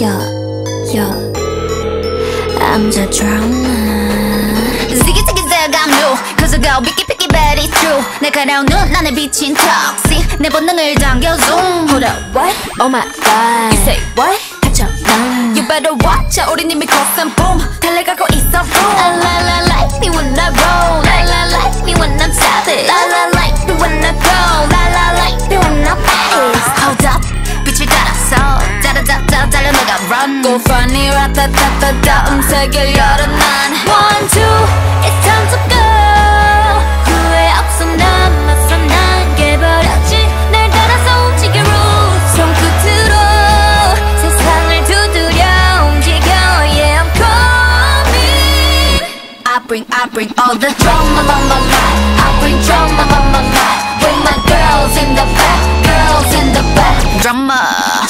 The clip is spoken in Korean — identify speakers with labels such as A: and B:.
A: Yeah, yeah. I'm the drama.
B: Ziggy ziggy zag I'm new Cause I go picky picky bad it's true 날카로운 눈 안에 비친 toxic 내 본능을 당겨 zoom
A: Hold up, what? Oh my god.
B: You say what?
A: 갇혀 난.
B: You better watch out 우린 이미 cross boom 달려가고 있어 run Go funny 라따따따따 음색을 열어 난 One two it's time to go 후회 없어 난 맞서 난 깨버렸지 날 따라서 움직여 rules 손끝으로 세상을 두드려 움직여 Yeah I'm coming I bring I bring all the drama on my life I bring drama on my life With my girls in the back Girls in the back Drama